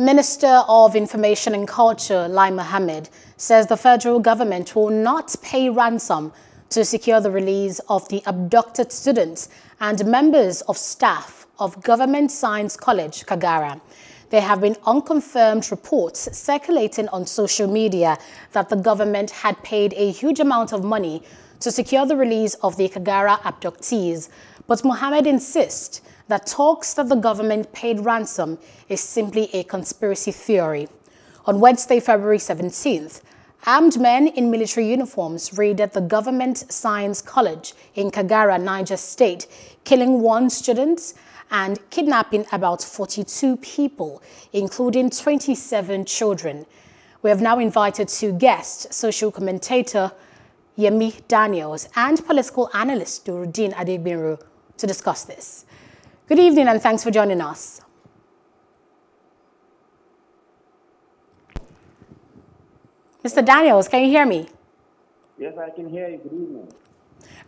Minister of Information and Culture, Lai Mohammed, says the federal government will not pay ransom to secure the release of the abducted students and members of staff of Government Science College, Kagara. There have been unconfirmed reports circulating on social media that the government had paid a huge amount of money to secure the release of the Kagara abductees. But Mohammed insists that talks that the government paid ransom is simply a conspiracy theory. On Wednesday, February 17th, armed men in military uniforms raided the Government Science College in Kagara, Niger State, killing one student and kidnapping about 42 people, including 27 children. We have now invited two guests, social commentator Yemi Daniels and political analyst Durudin Adegbenro to discuss this. Good evening and thanks for joining us. Mr. Daniels, can you hear me? Yes, I can hear you. Good evening.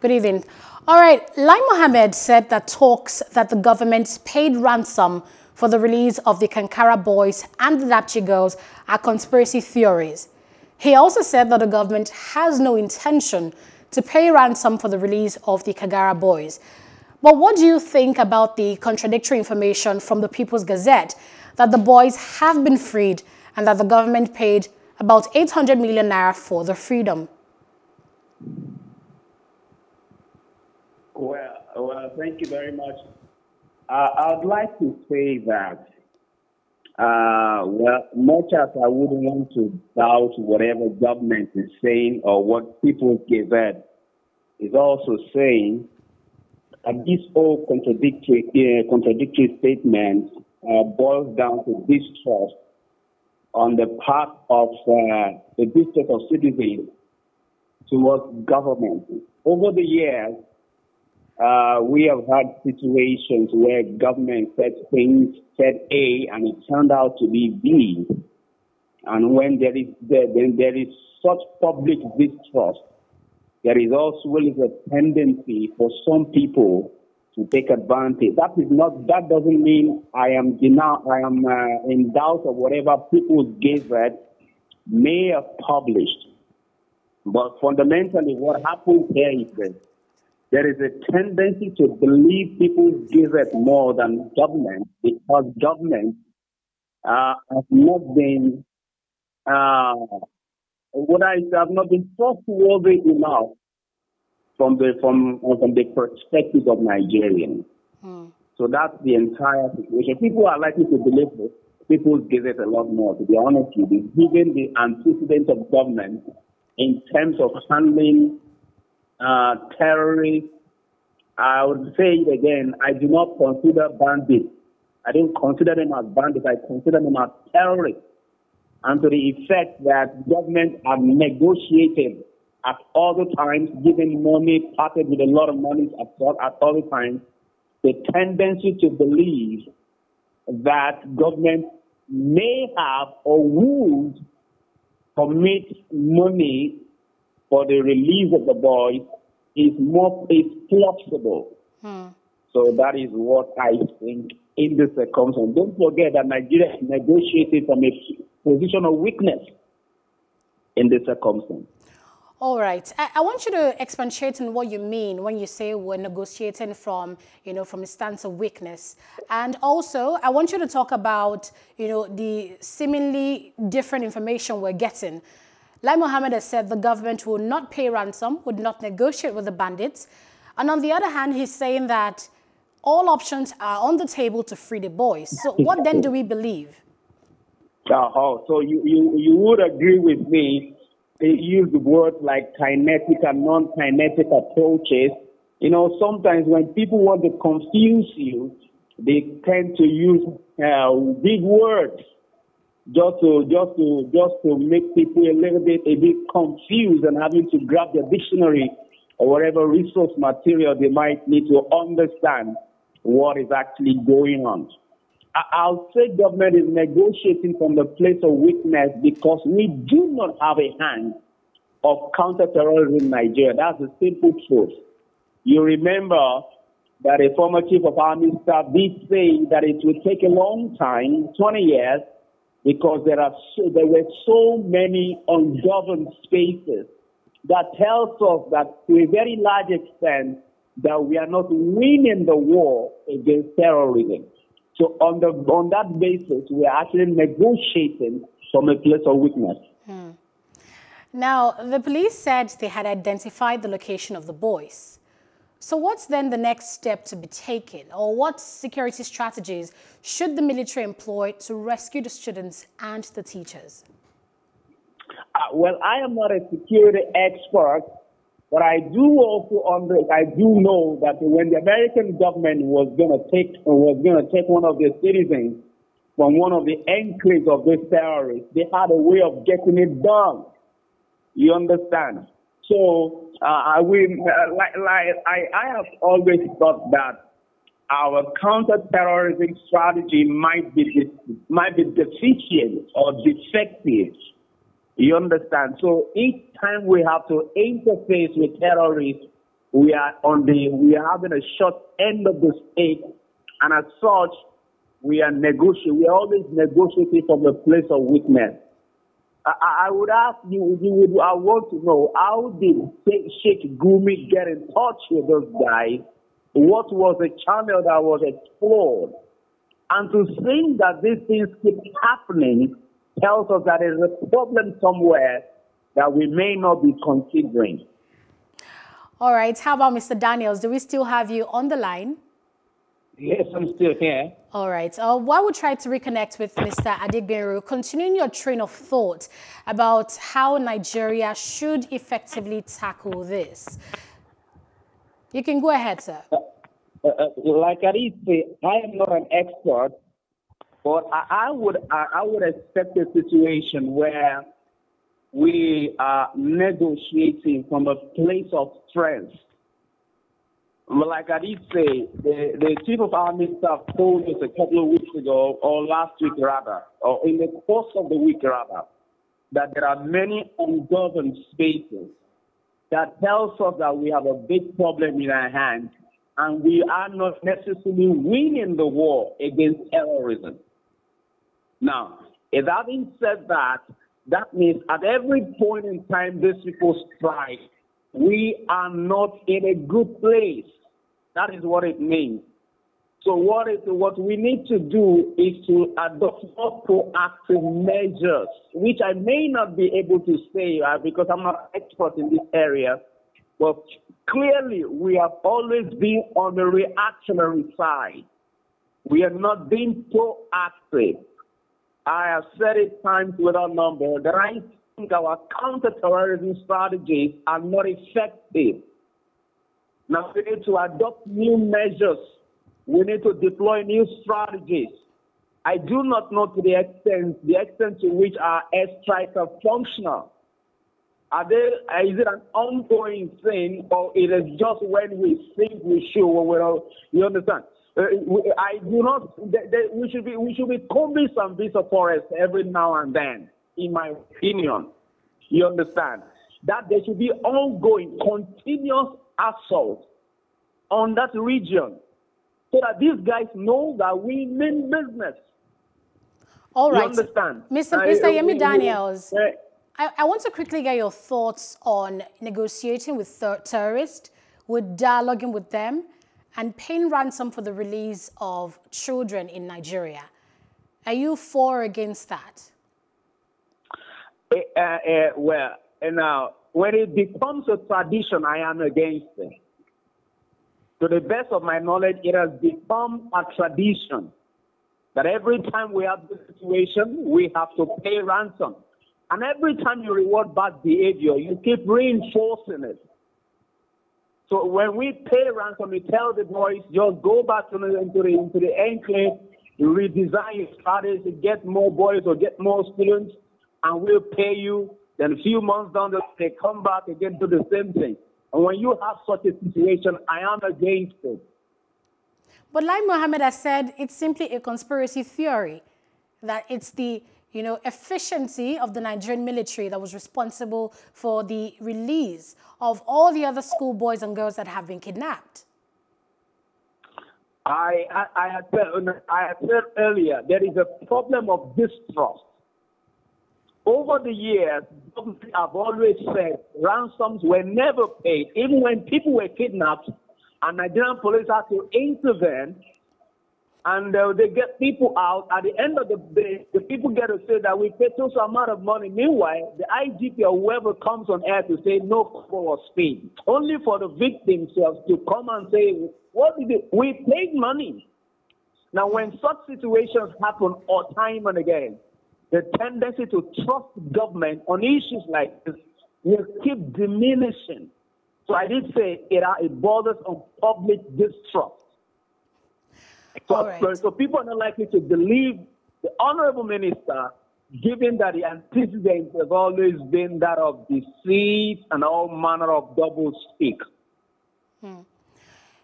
Good evening. All right, Lai Mohammed said that talks that the government paid ransom for the release of the Kankara boys and the Dapchi girls are conspiracy theories. He also said that the government has no intention to pay ransom for the release of the Kagara boys. But what do you think about the contradictory information from the People's Gazette that the boys have been freed and that the government paid about 800 million naira for their freedom? Well, well thank you very much. Uh, I would like to say that, uh, well, much as I wouldn't want to doubt whatever government is saying or what People's Gazette is also saying, and this whole contradictory, uh, contradictory statement uh, boils down to distrust on the part of uh, the district of citizens towards government. Over the years, uh, we have had situations where government said things, said A, and it turned out to be B. And when there is there, then there is such public distrust there is also a tendency for some people to take advantage. That is not. That doesn't mean I am denied. I am uh, in doubt of whatever People's Gazette may have published. But fundamentally, what happens here is that there is a tendency to believe people give it more than government because government uh, has not been uh, what I have not been trustworthy enough from the from from the perspective of Nigerians. Hmm. So that's the entire situation. People are likely to believe it. People's Gazette a lot more, to be honest with you, given the antecedents of government in terms of handling uh, terrorists. I would say it again, I do not consider bandits. I don't consider them as bandits. I consider them as terrorists and to the effect that government have negotiated at all the times, giving money, parted with a lot of money at all, at all the times, the tendency to believe that government may have or would commit money for the release of the boys is more is plausible. Hmm. So that is what I think in this circumstance. Don't forget that Nigeria negotiated from a position of weakness in this circumstance. All right. I, I, want you to expatiate on what you mean when you say we're negotiating from, you know, from a stance of weakness. And also, I want you to talk about, you know, the seemingly different information we're getting. Lai Mohammed has said the government will not pay ransom, would not negotiate with the bandits. And on the other hand, he's saying that all options are on the table to free the boys. So what then do we believe? Uh, so you, you, you would agree with me they use words like kinetic and non-kinetic approaches. You know, sometimes when people want to confuse you, they tend to use uh, big words just to just to just to make people a little bit a bit confused and having to grab their dictionary or whatever resource material they might need to understand what is actually going on. I'll say government is negotiating from the place of weakness because we do not have a hand of counterterrorism in Nigeria. That's the simple truth. You remember that a former chief of army staff did say that it will take a long time, 20 years, because there are so, there were so many ungoverned spaces that tells us that to a very large extent that we are not winning the war against terrorism. So on the on that basis, we are actually negotiating from a place of weakness. Hmm. Now, the police said they had identified the location of the boys. So what's then the next step to be taken? Or what security strategies should the military employ to rescue the students and the teachers? Uh, well, I am not a security expert, but I do also under, I do know that when the American government was going to take was going to take one of their citizens from one of the enclaves of these terrorists, they had a way of getting it done. You understand? So uh, I will, uh, like, like I, I have always thought that our counterterrorism strategy might be might be deficient or defective. You understand? So each time we have to interface with terrorists, we are on the we are having a short end of the stick, and as such, we are negotiating. We are always negotiating from a place of weakness. I, I would ask you, you would, I want to know how did Sheikh Gumi get in touch with those guys? What was the channel that was explored? And to think that these things keep happening tells us that there's a problem somewhere that we may not be considering. All right. How about Mr. Daniels? Do we still have you on the line? Yes, I'm still here. All right. Uh, why would try to reconnect with Mr. Adegbenro, continuing your train of thought about how Nigeria should effectively tackle this. You can go ahead, sir. Uh, uh, uh like I say, I am not an expert, but I, I would I, I would expect a situation where we are negotiating from a place of strength like I did say, the, the chief of army staff told us a couple of weeks ago, or last week rather, or in the course of the week rather, that there are many ungoverned spaces. That tells us that we have a big problem in our hands, and we are not necessarily winning the war against terrorism. Now, having said that, that means at every point in time these people strike, we are not in a good place. That is what it means. So what is what we need to do is to adopt more proactive measures, which I may not be able to say uh, because I'm not expert in this area. But clearly, we have always been on the reactionary side. We are not being proactive. I have said it times without number that I think our counterterrorism strategies are not effective. Now we need to adopt new measures. We need to deploy new strategies. I do not know to the extent the extent to which our airstrikes are functional. Are it an ongoing thing, or it is just when we think we should? We're, you understand? Uh, I do not. They, they, we should be we should be combing some bits of forest every now and then, in my opinion. You understand? That there should be ongoing, continuous assault on that region so that these guys know that we mean business. All right. You understand? Mr. Uh, Mr. Yemi Daniels, uh, I, I, want to quickly get your thoughts on negotiating with terrorists, with dialoguing with them, and paying ransom for the release of children in Nigeria. Are you for or against that? Uh, uh, well, now, when it becomes a tradition, I am against it. To the best of my knowledge, it has become a tradition that every time we have this situation, we have to pay ransom. And every time you reward bad behavior, you keep reinforcing it. So when we pay ransom, we tell the boys, just go back to the, into, the, into the enclave, redesign your strategy, get more boys or get more students, and we'll pay you. Then a few months down the line, they come back again do the same thing. And when you have such a situation, I am against it. But Lai Mohammed has said, it's simply a conspiracy theory that it's the you know, efficiency of the Nigerian military that was responsible for the release of all the other schoolboys and girls that have been kidnapped. I, I, I, had said, I had said earlier, there is a problem of distrust over the years, I've always said ransoms were never paid. Even when people were kidnapped, and Nigerian police had to intervene and uh, they get people out. At the end of the day, the people get to say that we paid some amount of money. Meanwhile, the IGP or whoever comes on air to say no kobo was paid, only for the victims to come and say, "What did it? we paid money?" Now, when such situations happen all time and again, the tendency to trust government on issues like this will keep diminishing. So I did say it, it borders on public distrust. So, right. so people are not likely to believe the honorable minister, given that the antecedents have always been that of deceit and all manner of double speak. Hmm.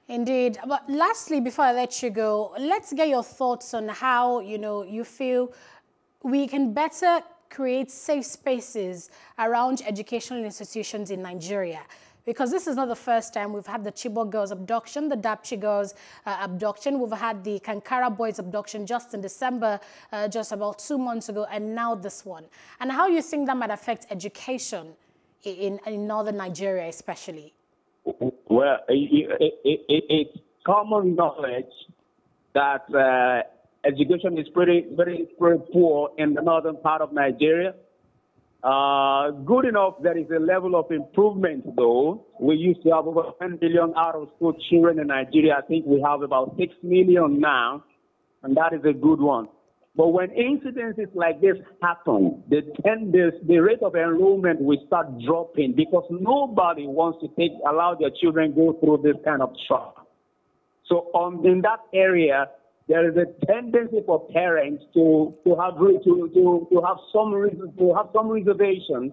Indeed. But lastly, before I let you go, let's get your thoughts on how, you know, you feel we can better create safe spaces around educational institutions in Nigeria because this is not the first time we've had the Chibok girls abduction, the Dapchi girls uh, abduction. We've had the Kankara boys abduction just in December, uh, just about two months ago, and now this one. And how you think that might affect education in, in northern Nigeria especially? Well, it, it, it, it's common knowledge that uh, education is pretty, very, very poor in the northern part of Nigeria. Uh, good enough, there is a level of improvement though. We used to have over 10 million out of school children in Nigeria. I think we have about 6 million now, and that is a good one. But when incidences like this happen, the, the, the rate of enrollment will start dropping because nobody wants to take allow their children go through this kind of shock. So on, in that area, there is a tendency for parents to, to have to, to, to have some reason to have some reservation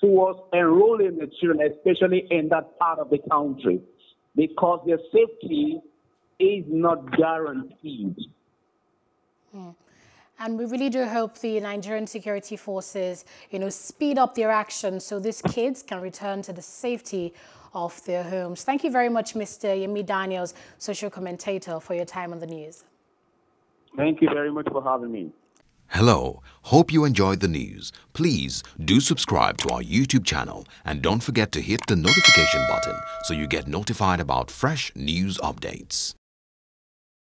towards enrolling the children, especially in that part of the country, because their safety is not guaranteed. Hmm. And we really do hope the Nigerian security forces, you know, speed up their action so these kids can return to the safety of their homes. Thank you very much, Mr. Yemi Daniels, social commentator, for your time on the news. Thank you very much for having me. Hello, hope you enjoyed the news. Please do subscribe to our YouTube channel and don't forget to hit the notification button so you get notified about fresh news updates.